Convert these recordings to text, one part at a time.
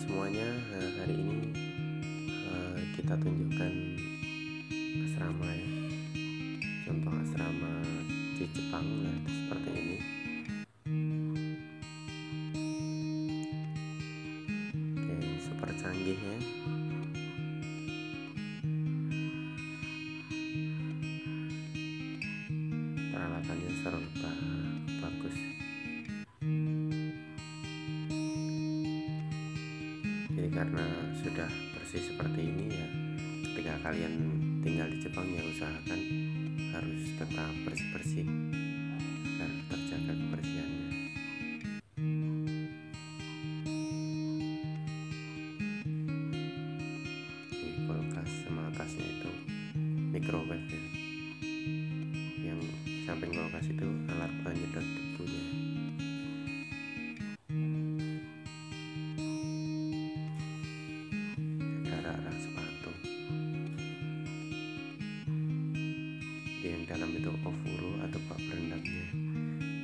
semuanya eh, hari ini eh, kita tunjukkan asrama ya. Contoh asrama di Jepang nah seperti ini. Oke super canggih ya. Peralatannya serba bagus. Karena sudah bersih seperti ini ya. Ketika kalian tinggal di Jepang ya usahakan harus tetap bersih-bersih agar terjaga kebersihannya. Di kulkas sama atasnya itu microwave ya. Yang samping kulkas itu alat penyedot debunya dalam itu ofuro atau bak berendamnya.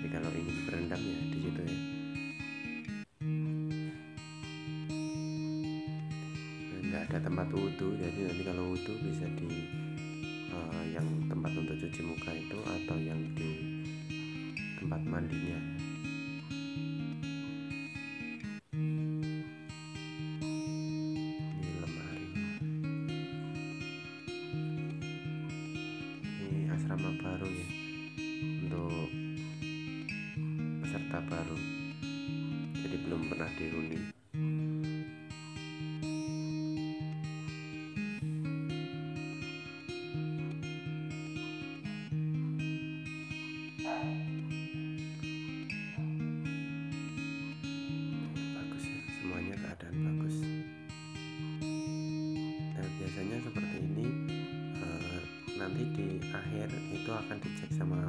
Jadi kalau ingin berendam ya di situ ya. Nggak ada tempat wudhu jadi nanti kalau wudhu bisa di eh, yang tempat untuk cuci muka itu atau yang di tempat mandinya asrama baru ya untuk peserta baru. Jadi belum pernah dihuni terakhir itu akan dicek sama